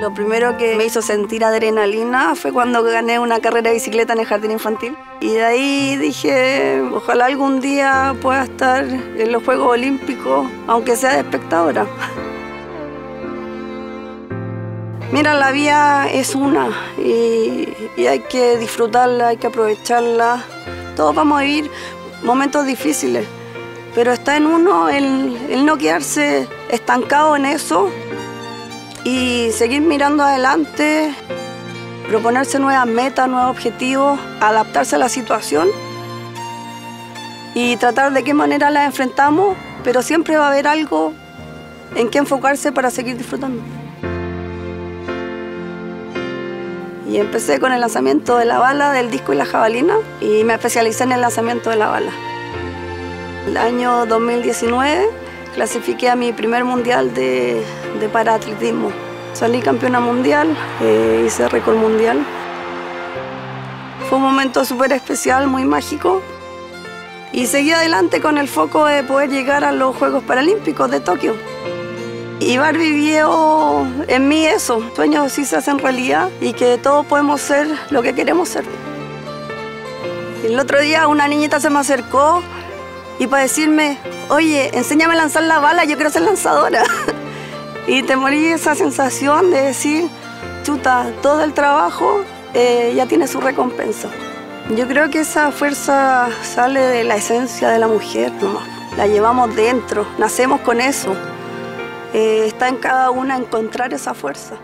Lo primero que me hizo sentir adrenalina fue cuando gané una carrera de bicicleta en el jardín infantil. Y de ahí dije, ojalá algún día pueda estar en los Juegos Olímpicos, aunque sea de espectadora. Mira, la vida es una y, hay que disfrutarla, hay que aprovecharla. Todos vamos a vivir momentos difíciles, pero está en uno el no quedarse estancado en eso y seguir mirando adelante, proponerse nuevas metas, nuevos objetivos, adaptarse a la situación y tratar de qué manera la enfrentamos, pero siempre va a haber algo en qué enfocarse para seguir disfrutando. Y empecé con el lanzamiento de la bala, del disco y la jabalina y me especialicé en el lanzamiento de la bala. El año 2019 clasifiqué a mi primer mundial de, de paraatletismo. Salí campeona mundial, eh, hice récord mundial. Fue un momento súper especial, muy mágico. Y seguí adelante con el foco de poder llegar a los Juegos Paralímpicos de Tokio. Y Barbie vio en mí eso, sueños sí se hacen realidad y que todos podemos ser lo que queremos ser. El otro día una niñita se me acercó y para decirme, oye, enséñame a lanzar la bala, yo quiero ser lanzadora. y te morí esa sensación de decir, chuta, todo el trabajo eh, ya tiene su recompensa. Yo creo que esa fuerza sale de la esencia de la mujer, la llevamos dentro, nacemos con eso. Eh, está en cada una encontrar esa fuerza.